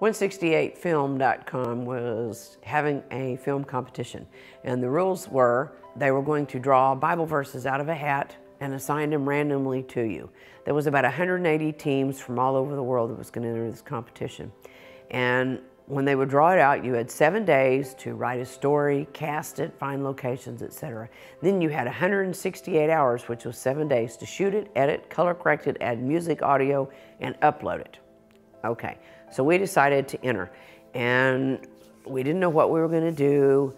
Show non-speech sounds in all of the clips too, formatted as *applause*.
168film.com was having a film competition, and the rules were they were going to draw Bible verses out of a hat and assign them randomly to you. There was about 180 teams from all over the world that was going to enter this competition. And when they would draw it out, you had seven days to write a story, cast it, find locations, etc. Then you had 168 hours, which was seven days, to shoot it, edit, color correct it, add music, audio, and upload it. Okay, so we decided to enter. And we didn't know what we were going to do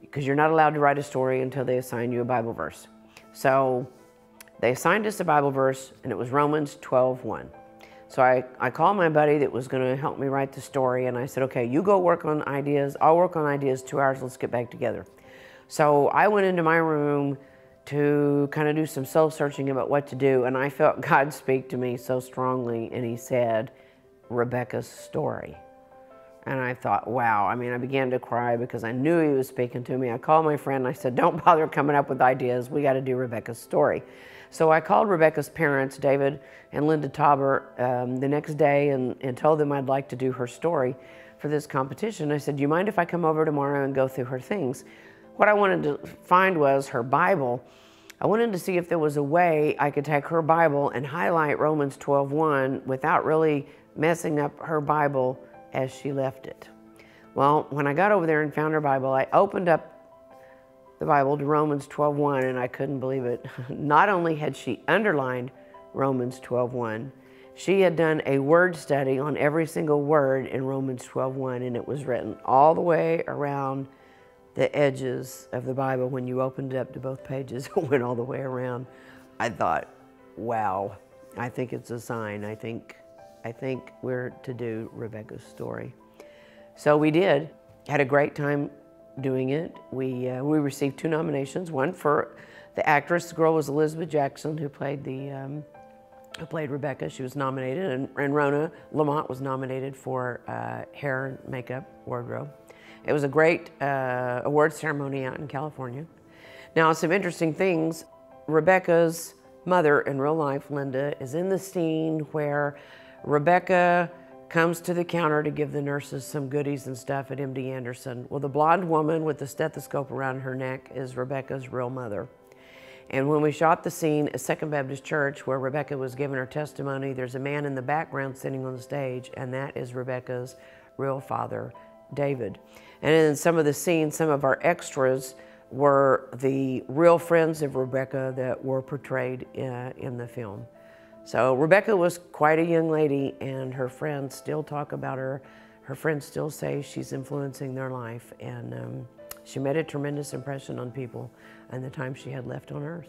because you're not allowed to write a story until they assign you a Bible verse. So they assigned us a Bible verse, and it was Romans 12 1. So I, I called my buddy that was going to help me write the story, and I said, okay, you go work on ideas. I'll work on ideas two hours. Let's get back together. So I went into my room to kind of do some soul searching about what to do, and I felt *laughs* God speak to me so strongly, and He said, Rebecca's story. And I thought, wow. I mean, I began to cry because I knew he was speaking to me. I called my friend I said, don't bother coming up with ideas. We got to do Rebecca's story. So I called Rebecca's parents, David and Linda Tauber, um, the next day and, and told them I'd like to do her story for this competition. I said, do you mind if I come over tomorrow and go through her things? What I wanted to find was her Bible. I wanted to see if there was a way I could take her Bible and highlight Romans 12.1 without really messing up her Bible as she left it. Well, when I got over there and found her Bible, I opened up the Bible to Romans 12:1 and I couldn't believe it. *laughs* Not only had she underlined Romans 12:1, she had done a word study on every single word in Romans 12:1 and it was written all the way around the edges of the Bible when you opened it up to both pages *laughs* went all the way around. I thought, wow, I think it's a sign. I think I think we're to do Rebecca's story. So we did. Had a great time doing it. We, uh, we received two nominations, one for the actress. The girl was Elizabeth Jackson, who played the um, who played Rebecca. She was nominated, and, and Rona Lamont was nominated for uh, hair and makeup wardrobe. It was a great uh, award ceremony out in California. Now, some interesting things. Rebecca's mother in real life, Linda, is in the scene where Rebecca comes to the counter to give the nurses some goodies and stuff at MD Anderson. Well, the blonde woman with the stethoscope around her neck is Rebecca's real mother. And when we shot the scene at Second Baptist Church where Rebecca was giving her testimony, there's a man in the background sitting on the stage, and that is Rebecca's real father, David. And in some of the scenes, some of our extras were the real friends of Rebecca that were portrayed uh, in the film. So Rebecca was quite a young lady and her friends still talk about her. Her friends still say she's influencing their life and um, she made a tremendous impression on people and the time she had left on earth.